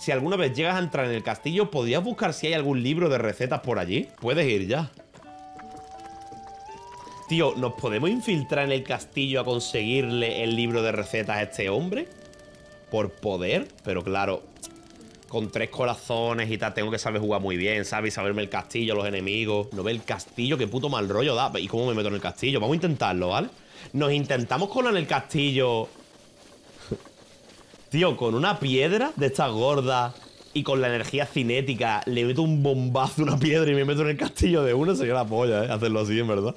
Si alguna vez llegas a entrar en el castillo, ¿podrías buscar si hay algún libro de recetas por allí? Puedes ir ya. Tío, ¿nos podemos infiltrar en el castillo a conseguirle el libro de recetas a este hombre? Por poder, pero claro, con tres corazones y tal, tengo que saber jugar muy bien, ¿sabes? Saberme el castillo, los enemigos. No ve el castillo, qué puto mal rollo da. ¿Y cómo me meto en el castillo? Vamos a intentarlo, ¿vale? Nos intentamos colar en el castillo. Tío, con una piedra de estas gordas y con la energía cinética, le meto un bombazo a una piedra y me meto en el castillo de uno, sería la polla, ¿eh? Hacerlo así, en verdad.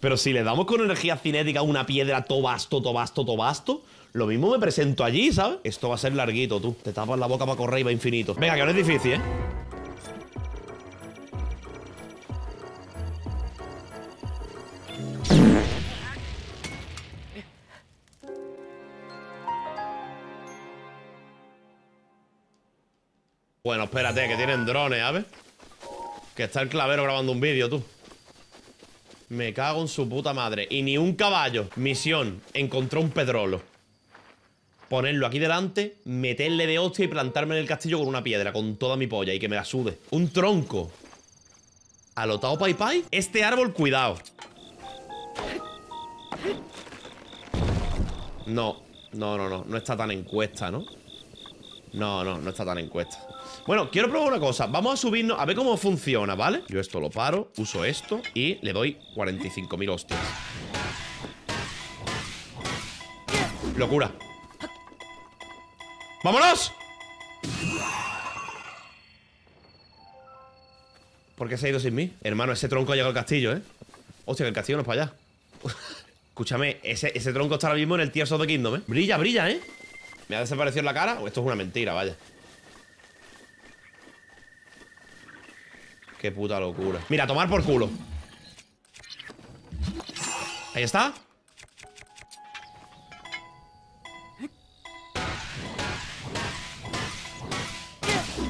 Pero si le damos con energía cinética una piedra tobasto, tobasto, tobasto, lo mismo me presento allí, ¿sabes? Esto va a ser larguito, tú. Te tapas la boca para correr y va infinito. Venga, que no es difícil, ¿eh? Bueno, espérate, que tienen drones, ¿sabes? Que está el clavero grabando un vídeo, tú. Me cago en su puta madre. Y ni un caballo. Misión. Encontró un pedrolo. Ponerlo aquí delante, meterle de hostia y plantarme en el castillo con una piedra, con toda mi polla y que me la sude. Un tronco. ¿Alotado Pai Pai? Este árbol, cuidado. No, no, no, no. No está tan en cuesta, ¿no? No, no, no está tan en cuesta. Bueno, quiero probar una cosa Vamos a subirnos, a ver cómo funciona, ¿vale? Yo esto lo paro, uso esto Y le doy 45.000 hostias Locura ¡Vámonos! ¿Por qué se ha ido sin mí? Hermano, ese tronco ha llegado al castillo, ¿eh? Hostia, el castillo no es para allá Escúchame, ese, tronco está ahora mismo en el Tears de Kingdom, ¿eh? Brilla, brilla, ¿eh? ¿Me ha desaparecido la cara? ¿O esto es una mentira, vaya? Qué puta locura. Mira, tomar por culo. Ahí está.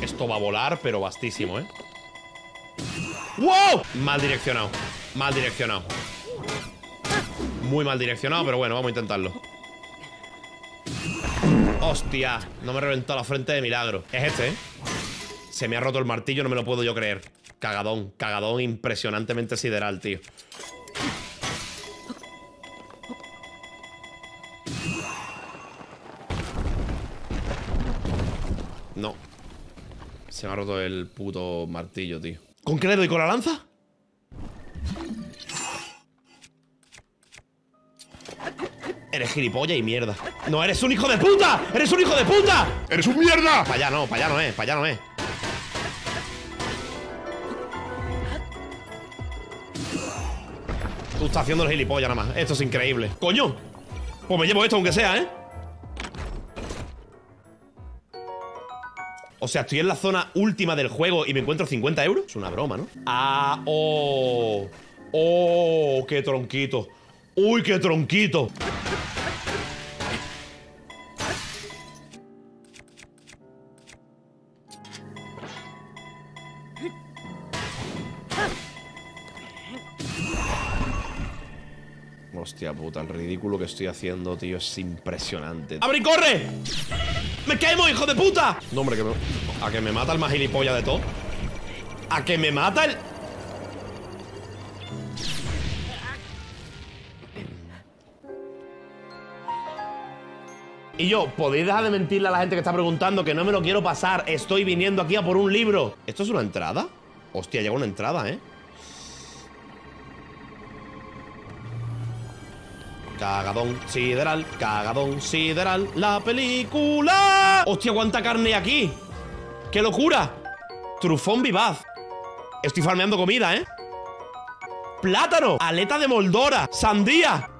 Esto va a volar, pero bastísimo, ¿eh? ¡Wow! Mal direccionado. Mal direccionado. Muy mal direccionado, pero bueno, vamos a intentarlo. Hostia No me reventó la frente de milagro. Es este, ¿eh? Se me ha roto el martillo, no me lo puedo yo creer Cagadón, cagadón impresionantemente sideral, tío. No. Se me ha roto el puto martillo, tío. ¿Con qué le doy? ¿Con la lanza? Eres gilipollas y mierda. ¡No, eres un hijo de puta! ¡Eres un hijo de puta! ¡Eres un mierda! Para allá no, para allá no es, para allá no es. Tú estás haciendo el gilipollas nada más. Esto es increíble. ¡Coño! Pues me llevo esto aunque sea, ¿eh? O sea, estoy en la zona última del juego y me encuentro 50 euros. Es una broma, ¿no? Ah, oh. Oh, qué tronquito. Uy, qué tronquito. Hostia puta, el ridículo que estoy haciendo, tío, es impresionante. ¡Abre y corre! ¡Me quemo, hijo de puta! No, hombre, que me... A que me mata el más gilipollas de todo. A que me mata el... Y yo, ¿podéis dejar de mentirle a la gente que está preguntando que no me lo quiero pasar? Estoy viniendo aquí a por un libro. ¿Esto es una entrada? Hostia, llega una entrada, ¿eh? Cagadón sideral, cagadón sideral, la película. ¡Hostia, cuánta carne aquí! ¡Qué locura! Trufón vivaz. Estoy farmeando comida, ¿eh? ¡Plátano! ¡Aleta de moldora! ¡Sandía!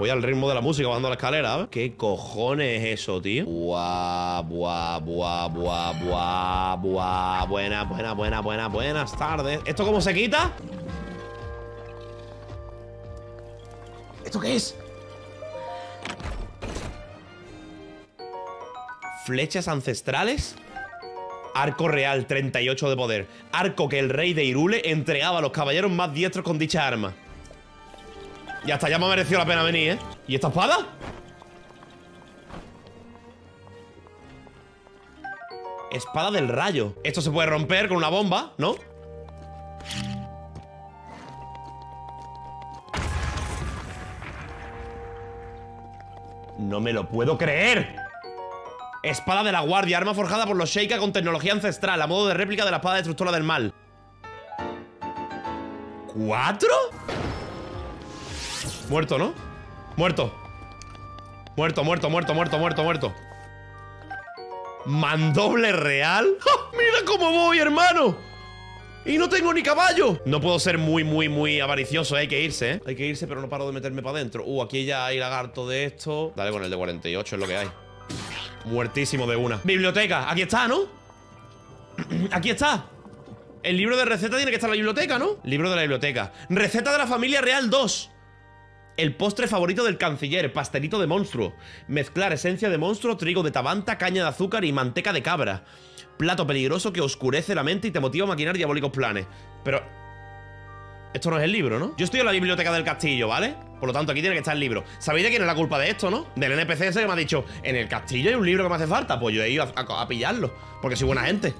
Voy al ritmo de la música bajando la escalera, ¿Qué cojones es eso, tío? Buah, buah, buah, buah, buah, buah. Buena, buena, buena, buena, buenas tardes. ¿Esto cómo se quita? ¿Esto qué es? Flechas ancestrales Arco real, 38 de poder Arco que el rey de Irule entregaba a los caballeros más diestros con dicha arma Ya está, ya me ha merecido la pena venir, ¿eh? ¿Y esta espada? Espada del rayo. Esto se puede romper con una bomba, ¿no? No me lo puedo creer. Espada de la guardia, arma forjada por los Sheikah con tecnología ancestral, a modo de réplica de la espada destructora del mal. ¿Cuatro? Muerto, ¿no? Muerto. Muerto, muerto, muerto, muerto, muerto, muerto. ¿Mandoble real? ¡Ja! ¡Mira cómo voy, hermano! Y no tengo ni caballo. No puedo ser muy, muy, muy avaricioso. Hay que irse, ¿eh? Hay que irse, pero no paro de meterme para adentro Uh, aquí ya hay lagarto de esto. Dale con el de 48, es lo que hay. Muertísimo de una. Biblioteca, aquí está, ¿no? aquí está. El libro de receta tiene que estar en la biblioteca, ¿no? Libro de la biblioteca. Receta de la familia real 2 el postre favorito del canciller, pastelito de monstruo. Mezclar esencia de monstruo, trigo de tabanta, caña de azúcar y manteca de cabra. Plato peligroso que oscurece la mente y te motiva a maquinar diabólicos planes. Pero... Esto no es el libro, ¿no? Yo estoy en la biblioteca del castillo, ¿vale? Por lo tanto, aquí tiene que estar el libro. ¿Sabéis de quién es la culpa de esto, no? Del NPC ese que me ha dicho, en el castillo hay un libro que me hace falta. Pues yo he ido a, a pillarlo, porque soy buena gente.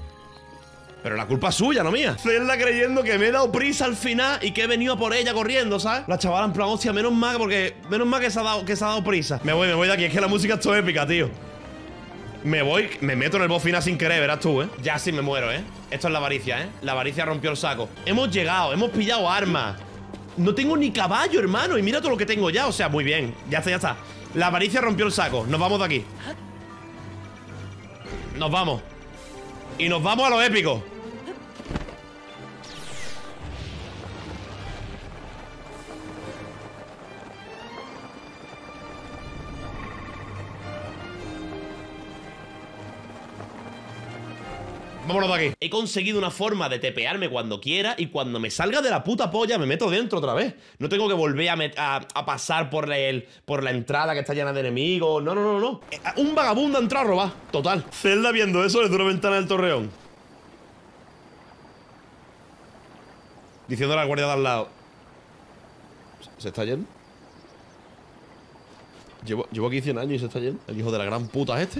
Pero la culpa es suya, no mía. Zelda creyendo que me he dado prisa al final y que he venido por ella corriendo, ¿sabes? La chavala en plan, hostia, menos mal porque. Menos mal que se ha dado, que se ha dado prisa. Me voy, me voy de aquí. Es que la música es todo épica, tío. Me voy, me meto en el boss final sin querer, verás tú, ¿eh? Ya sí me muero, ¿eh? Esto es la avaricia, ¿eh? La avaricia rompió el saco. Hemos llegado, hemos pillado armas. No tengo ni caballo, hermano. Y mira todo lo que tengo ya. O sea, muy bien. Ya está, ya está. La avaricia rompió el saco. Nos vamos de aquí. Nos vamos. Y nos vamos a lo épico. Vámonos de aquí. He conseguido una forma de tepearme cuando quiera y cuando me salga de la puta polla me meto dentro otra vez. No tengo que volver a, pasar por, el, por la entrada que está llena de enemigos. No, no, no, no. Eh, un vagabundo ha entrado a robar. Total. Zelda viendo eso desde una ventana del torreón. Diciéndole al guardia de al lado. ¿Se está yendo? Llevo, llevo aquí 100 años y se está yendo. El hijo de la gran puta este.